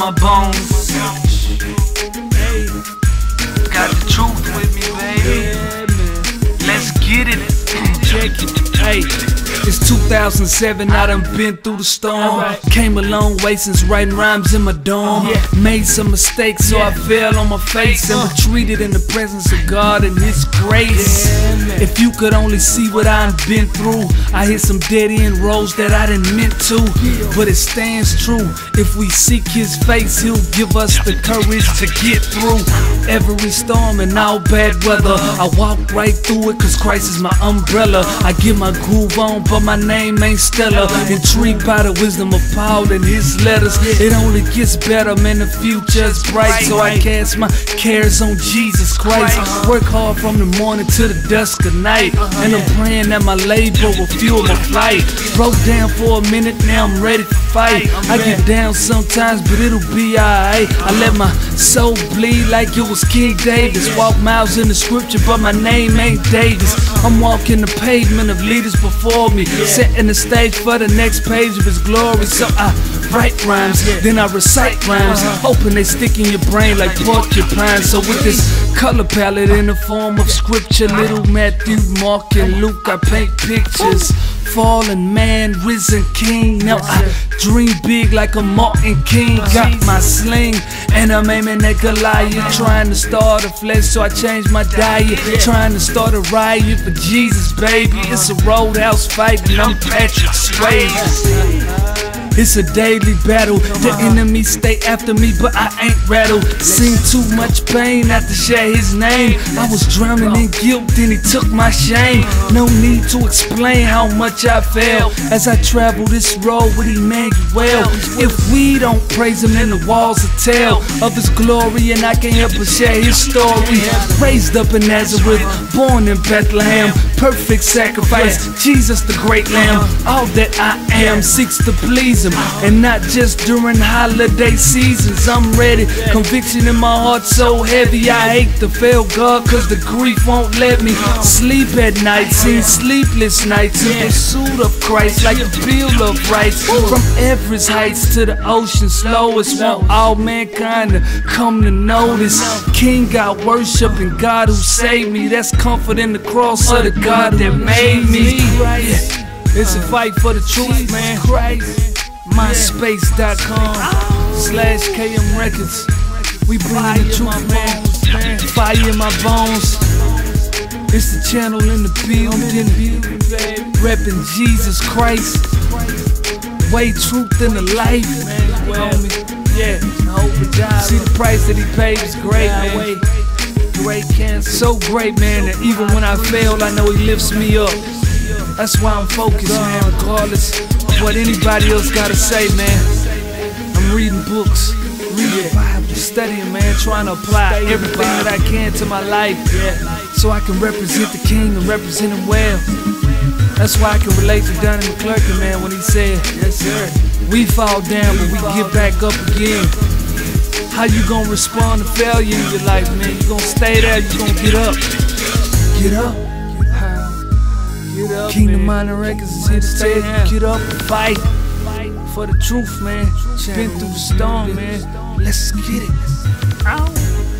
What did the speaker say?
my bones. Got the truth with me, baby. Let's get it. Check it. Hey. It's 2007, I done been through the storm. Came a long way since writing rhymes in my dorm. Made some mistakes, so I fell on my face and uh. retreated in the presence of God and His grace. If you could only see what I've been through, I hit some dead end roads that I didn't meant to. But it stands true. If we seek His face, He'll give us the courage to get through every storm and all bad weather. I walk right through it, cause Christ is my umbrella. I get my groove on, but my name ain't Stella. Intrigued by the wisdom of Paul and his letters. It only gets better, man. The future's bright, so I cast my cares on Jesus Christ. Work hard from the morning to the dusk of night, and I'm praying that my labor will fuel my flight. Broke down for a minute, now I'm ready to fight. I get down sometimes, but it'll be alright. I let my soul bleed like it was King David. Walk miles in the scripture, but my name ain't Davis. I'm walking the pavement of leaders before me, setting the stage for the next page of His glory. So I write rhymes, then I recite rhymes, hoping they stick in your brain like porcupine. So with this color palette in the form of scripture, little Matthew, Mark, and Luke, I paint pictures. Fallen man, risen king. Now I dream big like a Martin King. Got my sling, and I'm aiming at Goliath. Trying to start a flesh, so I changed my diet. Trying to start a riot for Jesus, baby. It's a roadhouse fight, and I'm Patrick Swayze. It's a daily battle. The enemy stay after me, but I ain't rattled. Seen too much pain not to share his name. I was drowning in guilt, then he took my shame. No need to explain how much I felt as I travel this road with Emmanuel. If we don't praise him, then the walls will tell of his glory, and I can't help but share his story. Raised up in Nazareth, born in Bethlehem, perfect sacrifice. Jesus, the great lamb. All that I am seeks to please him, and not just during holiday seasons. I'm ready, conviction in my heart so heavy. I hate to fail God, cause the grief won't let me sleep at night. Seen sleepless nights in pursuit of Christ, like a bill of rights. From Everest heights to the ocean's slowest, want all mankind to come to notice. King got worship and God who saved me. That's comfort in the cross of the God that made me. It's a fight for the truth, man. MySpace.com slash KM Records. We bring the truth, man. Fire in my bones. It's the channel in the building. Reppin' Jesus Christ. Way truth in the life. Yeah, see the price that he paid is great, man. Great cancer, so great, man. That even when I fail, I know he lifts me up. That's why I'm focused, man, regardless of what anybody else gotta say, man. I'm reading books, reading Bible, studying, man, trying to apply everything that I can to my life, so I can represent the King and represent him well. That's why I can relate to Donnie McClurkin, man, when he said, Yes, sir. We fall down, but we get back up again. How you gonna respond to failure in your life, man? You gonna stay there, you gonna get up. Get up. Get up, Kingdom Minded Records is here to you, get up and fight for the truth, man. Been through the storm, man. Let's get it. Oh.